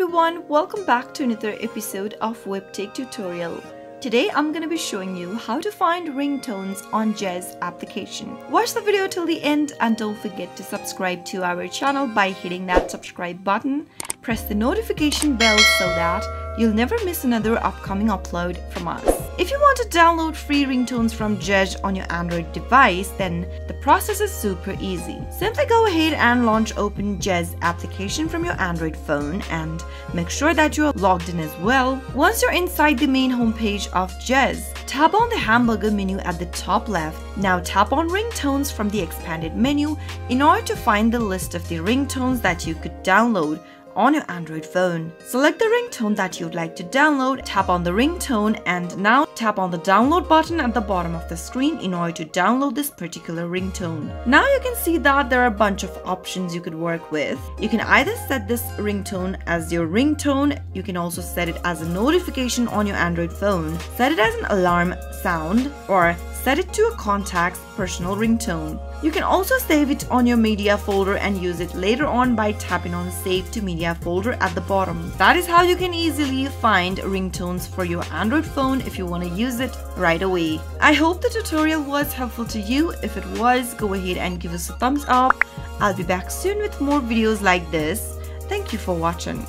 everyone, welcome back to another episode of WebTech tutorial. Today I'm going to be showing you how to find ringtones on Zedge application. Watch the video till the end and don't forget to subscribe to our channel by hitting that subscribe button. Press the notification bell so that you'll never miss another upcoming upload from us. If you want to download free ringtones from Zedge on your Android device, then the process is super easy. Simply go ahead and launch open Zedge application from your Android phone and make sure that you're logged in as well. Once you're inside the main homepage of Zedge, tap on the hamburger menu at the top left. Now tap on ringtones from the expanded menu in order to find the list of the ringtones that you could download on your Android phone. Select the ringtone that you'd like to download, tap on the ringtone and now tap on the download button at the bottom of the screen in order to download this particular ringtone. Now you can see that there are a bunch of options you could work with. You can either set this ringtone as your ringtone, you can also set it as a notification on your Android phone, set it as an alarm sound, or set it to a contact's personal ringtone. You can also save it on your media folder and use it later on by tapping on save to media folder at the bottom. That is how you can easily find ringtones for your Android phone if you want to use it right away. I hope the tutorial was helpful to you. If it was, go ahead and give us a thumbs up. I'll be back soon with more videos like this. Thank you for watching.